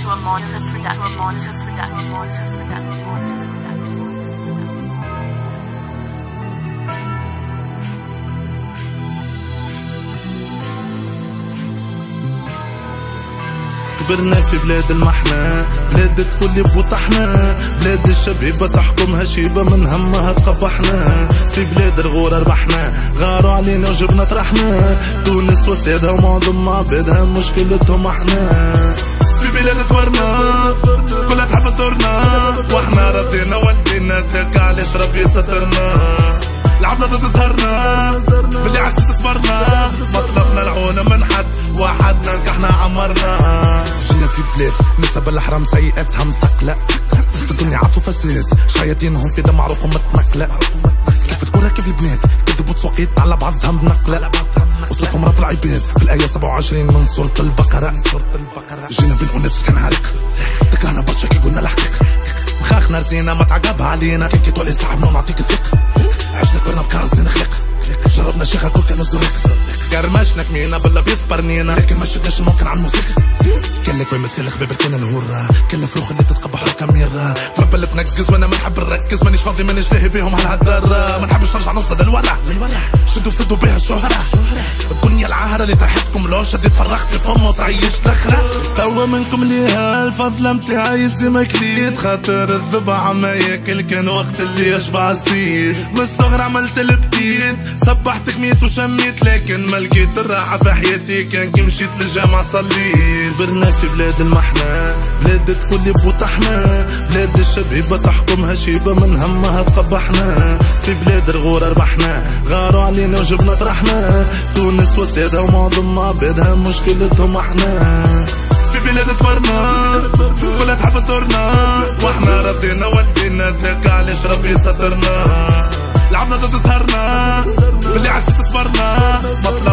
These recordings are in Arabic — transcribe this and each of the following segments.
to a production. كبرنا في بلاد المحنة بلاد تقول بوطحنا بلاد الشبيبة تحكمها شيبة من همها تقبحنا في بلاد الغورة ربحنا غاروا علينا وجبنا طرحنا. تونس وسادها ومعظم عبادها مشكلتهم إحنا في بلاد كبرنا كلها تحب تورنا وإحنا ردينا ودينا ذاك علاش ربي سترنا. لعبنا ضد سهرنا باللي عكس تصبرنا. مطلبنا العونة من حد وحدنا نكحنا عمرنا. جينا في بلاد نسب الحرام سيئاتها مثقلة في الدنيا عطوا فساد. شياطينهم في دم عروقهم متنقلة. كيف تكون كيف البنات كذب وتسوقيت على بعضها بنقلة وصفهم رب العباد. في الآية 27 من سورة البقرة. جينا بين أناس كان عرق تكرهنا برشا كي قلنا الحقيقة مخاخنا رزينا ما تعقبها علينا. كي تولي صعب نعطيك الثقة. عشنا كبرنا بكارز نخلق جربنا شيخة كل كان الزرق قرمشنا كمينا بالله بيثبرنينا لكن ما شدناش ممكن على الموسيقى كان لك وين مسكين الخباب كان الهورة كان الفلوخ اللي تتقبح الكاميرا. بابا اللي تنقز وأنا ما نحب نركز. مانيش فاضي مانيش لاهي بيهم على هالدارة ما نحبش نرجع نص للورا شدوا فدوا بها الشهرة. الدنيا العاهرة اللي تحتكم لو شديت فرغت الفم وطعيشت الاخرة توا منكم ليها الفضلة متاعي. يزي كليت خاطر الضبع ما ياكل. كان وقت اللي يشبع السيد. من الصغر عملت البتيت. صبحت كميت وشميت. لكن ما لقيت الراحة في حياتي كان كي مشيت للجامعة صليت. برنا في بلاد المحنة بلاد تقول لي بوطحنا بلاد الشبيبة تحكمها شيبة من همها تقبحنا. في بلاد الغورة ربحنا غاروا علينا وجبنا طرحنا. تونس وسادها ومعظم عبادها مشكلتهم إحنا في بلاد كبرنا كلها تحب تورنا وأحنا ردينا ودينا ذاك علاش ربي سترنا. لعبنا ضد سهرنا باللي عكس تصبرنا. من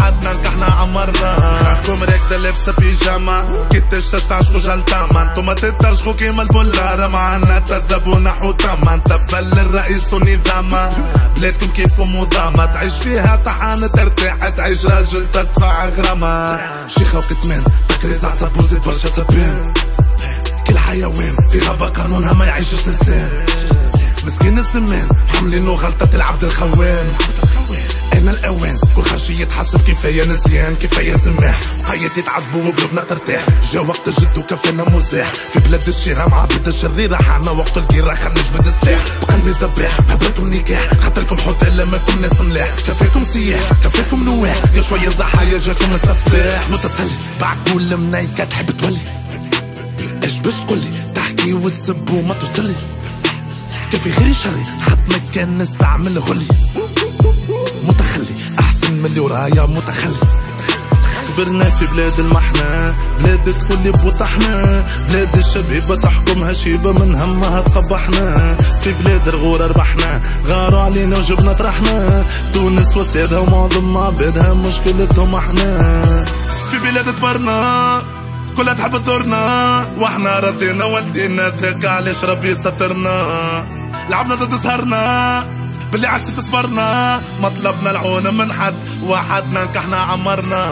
حد وحدنا نكحنا عمرنا خافكم راكدة لابسة بيجاما كي تشاش تعشقوا جلتاما انتوما تترجخوا كيما البولارة معنا تذبونا حوتاما تبل الرئيس ونظاما. بلادكم كيفكم مضامة. تعيش فيها طحانة ترتاح. تعيش راجل تدفع غرامة. شيخة وكتمان. تكريس عصب وزيد برشا سبان. كل حيوان في غابة قانونها ما يعيشش لسان مسكين الزمان حاملينه غلطة العبد الخوان. أنا الأوان. كل خرجي يتحسب كفاية نسيان كفاية سماح. وقايد يتعذبوا وقلوبنا ترتاح. جا وقت الجد وكفانا مزاح. في بلاد الشيرة مع بلاد الشريرة حنا وقت القيرة خلنا نجبد سلاح بقلبي ذباح هبركم نكاح خاطركم حوت إلا ماكم ناس ملاح كفاكم سياح كفاكم نواح. يا شوية ضحايا جاكم سفاح. متسلي بعد كل منايكة تحب تولي. إيش باش قولي تحكي وتسب وما توصلي. كيف غير شري. حط مكان نستعمل غلي. متخلي. أحسن من اللي ورايا متخلي. كبرنا في بلاد المحنة. بلاد تقول لي بوطحنا بلاد الشبيبة تحكمها شيبة من همها تقبحنا. في بلاد الغورة ربحنا. غاروا علينا وجبنا طرحنا. تونس وسادها ومعظم عبادها مشكلتهم أحنا. في بلاد كبرنا كلها تحب تزورنا وإحنا رضينا ودينا ذاك علاش ربي سترنا. لعبنا ضد سهرنا. باللي عكس تصبرنا. مطلبنا العونة من حد. وحدنا نكحنا عمرنا.